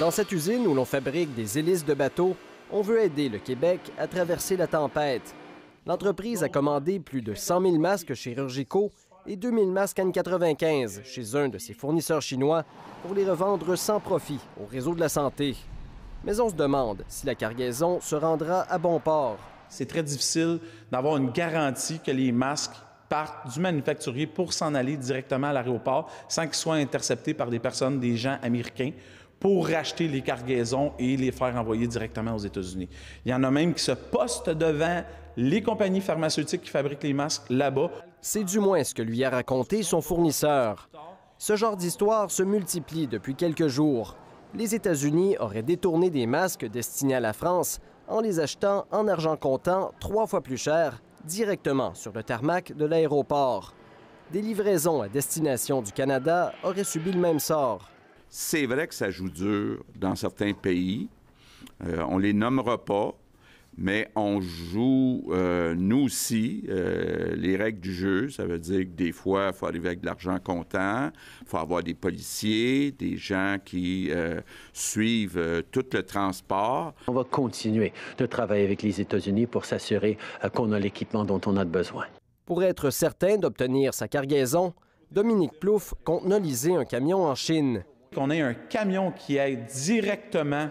Dans cette usine où l'on fabrique des hélices de bateaux, on veut aider le Québec à traverser la tempête. L'entreprise a commandé plus de 100 000 masques chirurgicaux et 2 000 masques N95 chez un de ses fournisseurs chinois pour les revendre sans profit au réseau de la santé. Mais on se demande si la cargaison se rendra à bon port. C'est très difficile d'avoir une garantie que les masques partent du manufacturier pour s'en aller directement à l'aéroport sans qu'ils soient interceptés par des personnes, des gens américains pour racheter les cargaisons et les faire envoyer directement aux États-Unis. Il y en a même qui se postent devant les compagnies pharmaceutiques qui fabriquent les masques là-bas. C'est du moins ce que lui a raconté son fournisseur. Ce genre d'histoire se multiplie depuis quelques jours. Les États-Unis auraient détourné des masques destinés à la France en les achetant en argent comptant trois fois plus cher directement sur le tarmac de l'aéroport. Des livraisons à destination du Canada auraient subi le même sort. C'est vrai que ça joue dur dans certains pays. Euh, on les nommera pas, mais on joue, euh, nous aussi, euh, les règles du jeu. Ça veut dire que des fois, il faut arriver avec de l'argent comptant, il faut avoir des policiers, des gens qui suivent tout le transport. On va continuer de travailler avec les États-Unis pour s'assurer qu'on a l'équipement dont on a besoin. Pour être certain d'obtenir sa cargaison, Dominique Plouffe compte noliser un camion en Chine qu'on ait un camion qui aide directement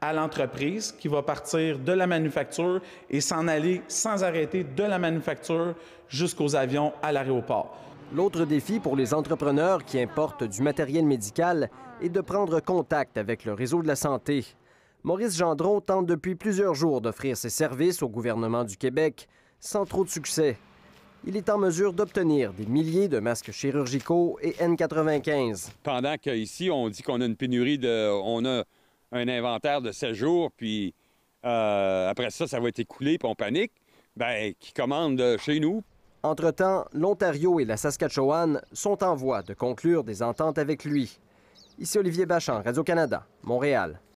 à l'entreprise, qui va partir de la manufacture et s'en aller sans arrêter de la manufacture jusqu'aux avions à l'aéroport. L'autre défi pour les entrepreneurs qui importent du matériel médical est de prendre contact avec le réseau de la santé. Maurice Gendron tente depuis plusieurs jours d'offrir ses services au gouvernement du Québec sans trop de succès il est en mesure d'obtenir des milliers de masques chirurgicaux et N95. Pendant qu'ici, on dit qu'on a une pénurie de. On a un inventaire de 7 jours, puis euh, après ça, ça va être écoulé, puis on panique, bien, qui commande chez nous. Entre-temps, l'Ontario et la Saskatchewan sont en voie de conclure des ententes avec lui. Ici Olivier Bachand, Radio-Canada, Montréal.